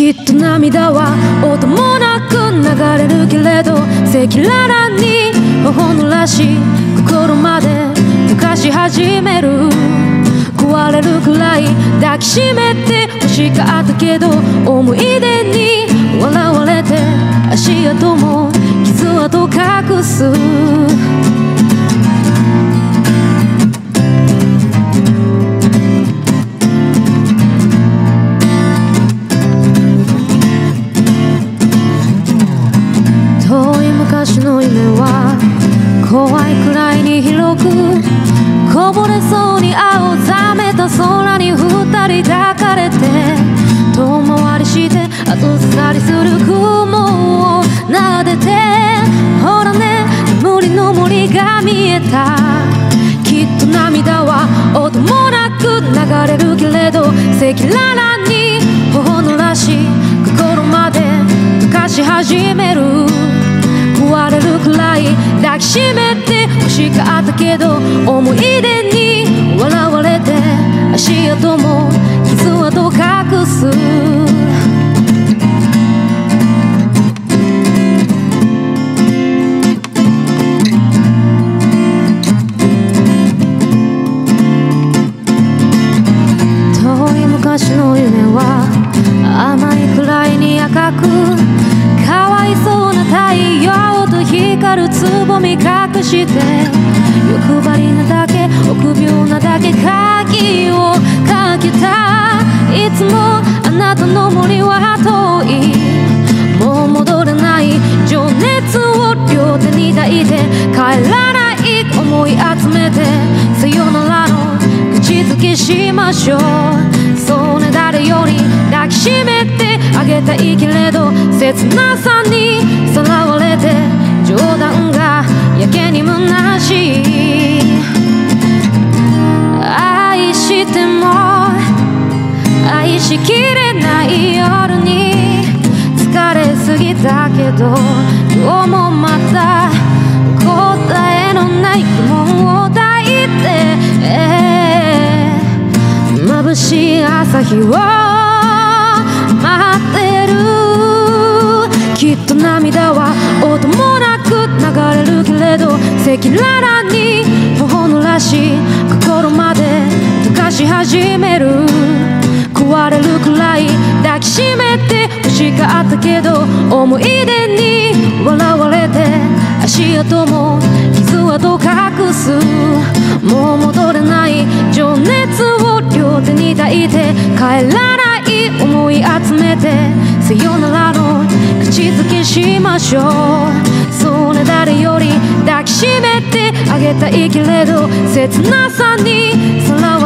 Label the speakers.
Speaker 1: きっと涙は音もなく流れるけれど赤裸々に頬濡らし心まで溶かし始める。壊れるくらい抱きしめて欲しかったけど思い出に笑われて足跡も傷跡隠す。を撫でてほらね無理の森が見えた。きっと涙は音もなく流れるけれど赤裸々に頬濡らし心まで溶かし始める。壊れるくらい抱きしめて欲しかったけど思い出に笑われて足跡もと光るつぼみ隠して欲張りなだけ臆病なだけ鍵をかけた。いつもあなたの森は遠い。もう戻れない情熱を両手に抱いて帰らない思い集めてさよならの口づけしましょう。そうね誰より抱きしめてあげたいけれど切なさにしても愛しきれない夜に疲れすぎたけど今日もまた答えのない疑問を抱いて眩しい朝日を待ってる。きっと涙は音もなく流れるけれど赤裸々に頬濡らし心まで溶かし始める壊れるくらい抱きしめて欲しかったけど思い出に笑われて足跡も傷跡隠すもう戻れない情熱を両手に抱いて帰らない思い集めてさよならの口づけしましょうそうね誰より抱きしめてあげたいけれど切なさにさら